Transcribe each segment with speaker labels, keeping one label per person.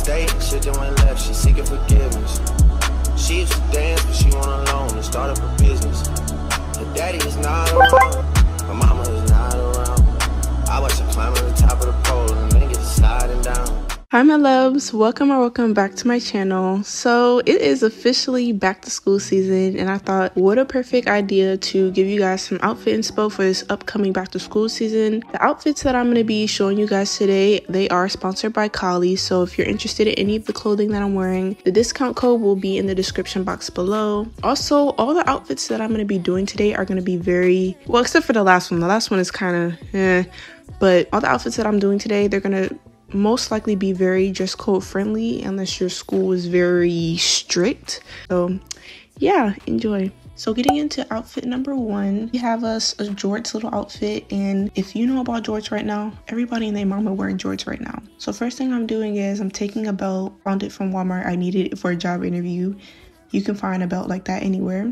Speaker 1: mistake, shit that went left, she seeking forgiveness. She used to dance, but she went alone and start up a business. Her daddy is not around,
Speaker 2: Hi my loves, welcome or welcome back to my channel. So it is officially back to school season and I thought what a perfect idea to give you guys some outfit inspo for this upcoming back to school season. The outfits that I'm going to be showing you guys today, they are sponsored by Kollyy. So if you're interested in any of the clothing that I'm wearing, the discount code will be in the description box below. Also, all the outfits that I'm going to be doing today are going to be very, well except for the last one. The last one is kind of eh, but all the outfits that I'm doing today, they're going to most likely be very dress code friendly unless your school is very strict. So yeah, enjoy. So getting into outfit number one, we have us a Jorts little outfit. And if you know about Jorts right now, everybody and their mama wearing Jorts right now. So first thing I'm doing is I'm taking a belt, found it from Walmart. I needed it for a job interview. You can find a belt like that anywhere.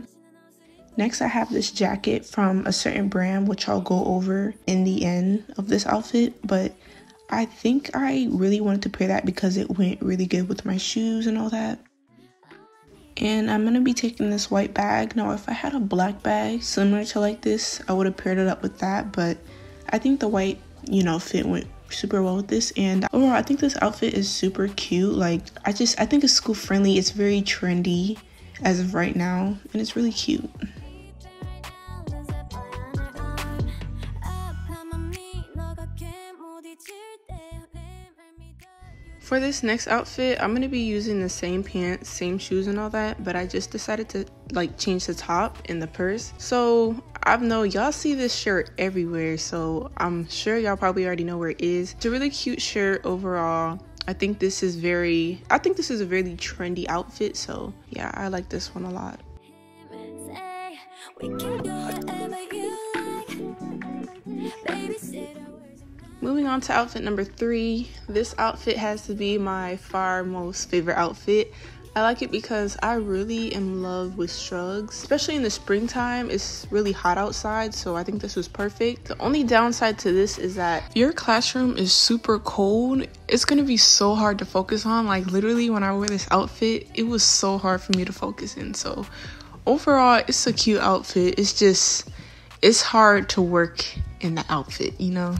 Speaker 2: Next, I have this jacket from a certain brand, which I'll go over in the end of this outfit. But I think I really wanted to pair that because it went really good with my shoes and all that. And I'm gonna be taking this white bag. Now, if I had a black bag similar to like this, I would have paired it up with that. But I think the white, you know, fit went super well with this. And overall, I think this outfit is super cute. Like, I just, I think it's school friendly. It's very trendy as of right now. And it's really cute. For this next outfit, I'm going to be using the same pants, same shoes and all that, but I just decided to like change the top and the purse. So I know y'all see this shirt everywhere, so I'm sure y'all probably already know where it is. It's a really cute shirt overall. I think this is very, I think this is a really trendy outfit, so yeah, I like this one a lot. Moving on to outfit number three. This outfit has to be my far most favorite outfit. I like it because I really am in love with shrugs, especially in the springtime. It's really hot outside, so I think this was perfect. The only downside to this is that if your classroom is super cold. It's gonna be so hard to focus on. Like literally when I wear this outfit, it was so hard for me to focus in. So overall, it's a cute outfit. It's just, it's hard to work in the outfit, you know?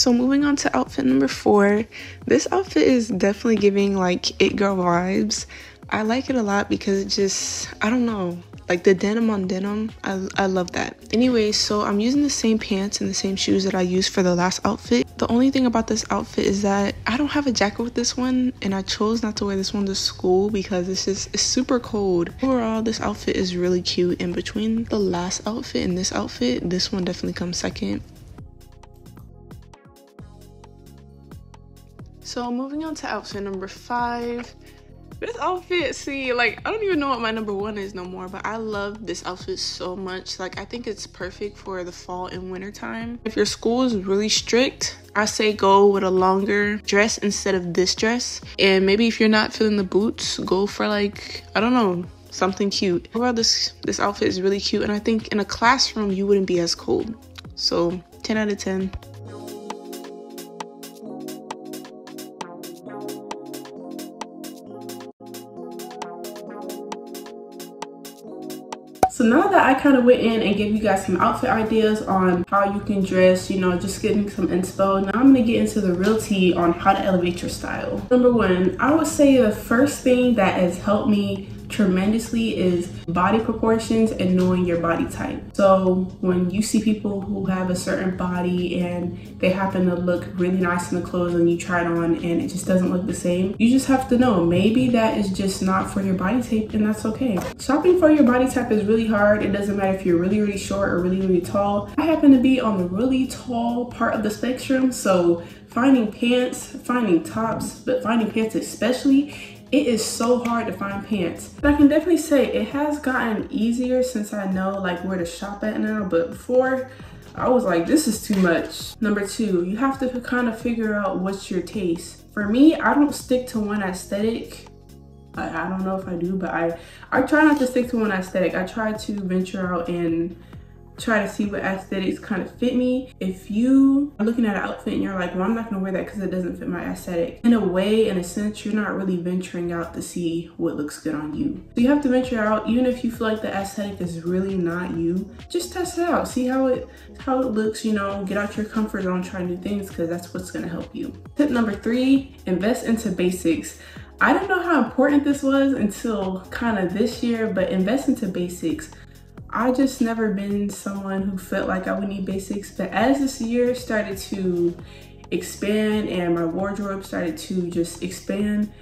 Speaker 2: So moving on to outfit number four, this outfit is definitely giving like it girl vibes. I like it a lot because it just, I don't know, like the denim on denim, I, I love that. Anyway, so I'm using the same pants and the same shoes that I used for the last outfit. The only thing about this outfit is that I don't have a jacket with this one and I chose not to wear this one to school because it's just, it's super cold. Overall, this outfit is really cute and between the last outfit and this outfit, this one definitely comes second. So moving on to outfit number five. This outfit, see, like, I don't even know what my number one is no more, but I love this outfit so much. Like, I think it's perfect for the fall and winter time. If your school is really strict, I say go with a longer dress instead of this dress. And maybe if you're not feeling the boots, go for like, I don't know, something cute. Overall, this, this outfit is really cute. And I think in a classroom, you wouldn't be as cold. So 10 out of 10. So now that I kind of went in and gave you guys some outfit ideas on how you can dress, you know, just getting some inspo, now I'm going to get into the real tea on how to elevate your style. Number one, I would say the first thing that has helped me tremendously is body proportions and knowing your body type. So when you see people who have a certain body and they happen to look really nice in the clothes and you try it on and it just doesn't look the same, you just have to know maybe that is just not for your body type and that's okay. Shopping for your body type is really hard. It doesn't matter if you're really, really short or really, really tall. I happen to be on the really tall part of the spectrum. So finding pants, finding tops, but finding pants especially it is so hard to find pants. But I can definitely say it has gotten easier since I know like where to shop at now. But before, I was like, this is too much. Number two, you have to kind of figure out what's your taste. For me, I don't stick to one aesthetic. I, I don't know if I do, but I, I try not to stick to one aesthetic. I try to venture out and try to see what aesthetics kind of fit me. If you are looking at an outfit and you're like, well, I'm not gonna wear that because it doesn't fit my aesthetic. In a way, in a sense, you're not really venturing out to see what looks good on you. So you have to venture out, even if you feel like the aesthetic is really not you, just test it out. See how it how it looks, you know, get out your comfort zone, try new things because that's what's gonna help you. Tip number three, invest into basics. I didn't know how important this was until kind of this year, but invest into basics. I just never been someone who felt like I would need basics, but as this year started to expand and my wardrobe started to just expand,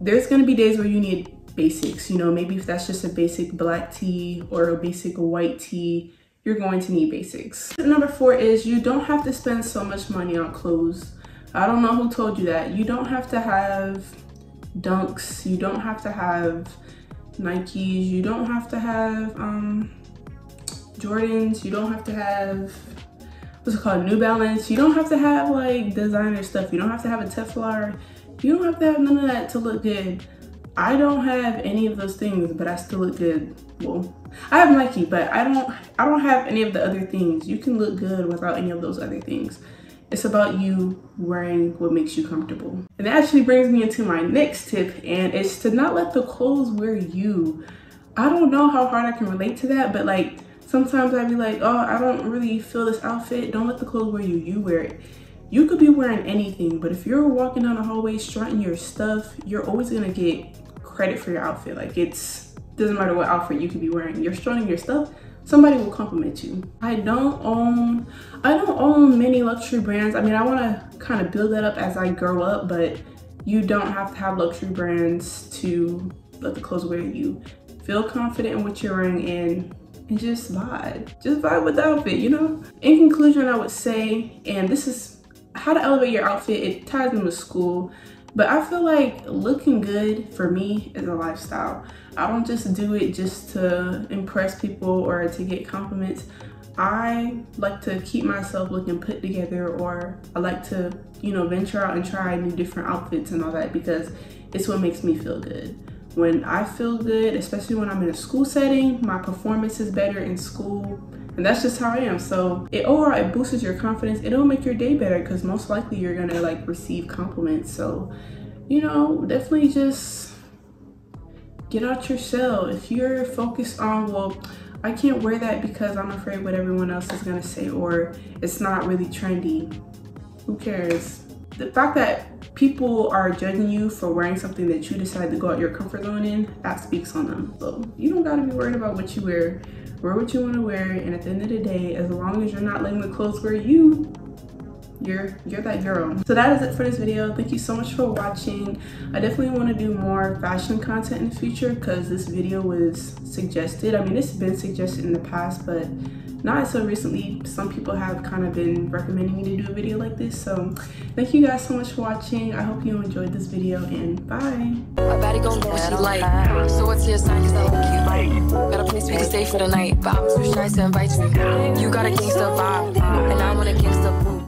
Speaker 2: there's gonna be days where you need basics. You know, maybe if that's just a basic black tee or a basic white tee, you're going to need basics. Number four is you don't have to spend so much money on clothes. I don't know who told you that. You don't have to have dunks. You don't have to have Nikes. You don't have to have um, Jordans. You don't have to have, what's it called, New Balance. You don't have to have like designer stuff. You don't have to have a Telfar. You don't have to have none of that to look good. I don't have any of those things, but I still look good. Well, I have Nike, but I don't I don't have any of the other things. You can look good without any of those other things. It's about you wearing what makes you comfortable. And that actually brings me into my next tip, and it's to not let the clothes wear you. I don't know how hard I can relate to that, but like Sometimes I'd be like, oh, I don't really feel this outfit. Don't let the clothes wear you, you wear it. You could be wearing anything, but if you're walking down the hallway strutting your stuff, you're always gonna get credit for your outfit. Like it's, doesn't matter what outfit you could be wearing. You're strutting your stuff, somebody will compliment you. I don't own, I don't own many luxury brands. I mean, I wanna kind of build that up as I grow up, but you don't have to have luxury brands to let the clothes wear you. Feel confident in what you're wearing and and just vibe. Just vibe with the outfit, you know? In conclusion, I would say, and this is how to elevate your outfit, it ties in with school, but I feel like looking good for me is a lifestyle. I don't just do it just to impress people or to get compliments. I like to keep myself looking put together or I like to, you know, venture out and try new different outfits and all that because it's what makes me feel good when I feel good, especially when I'm in a school setting, my performance is better in school. And that's just how I am. So it overall it boosts your confidence. It'll make your day better because most likely you're gonna like receive compliments. So, you know, definitely just get out your shell. If you're focused on, well, I can't wear that because I'm afraid what everyone else is gonna say or it's not really trendy. Who cares? The fact that people are judging you for wearing something that you decide to go out your comfort zone in, that speaks on them. So you don't gotta be worried about what you wear. Wear what you wanna wear, and at the end of the day, as long as you're not letting the clothes wear you, you're you're that girl so that is it for this video thank you so much for watching i definitely want to do more fashion content in the future because this video was suggested i mean it's been suggested in the past but not so recently. Some people have kind of been recommending me to do a video like this so thank you guys so much for watching. I hope you enjoyed this video and bye. So what's your sign? Cause i look cute. Got a place we can stay for the night. But i'm too shy to invite you. You got a gangsta vibe. And i want a gangsta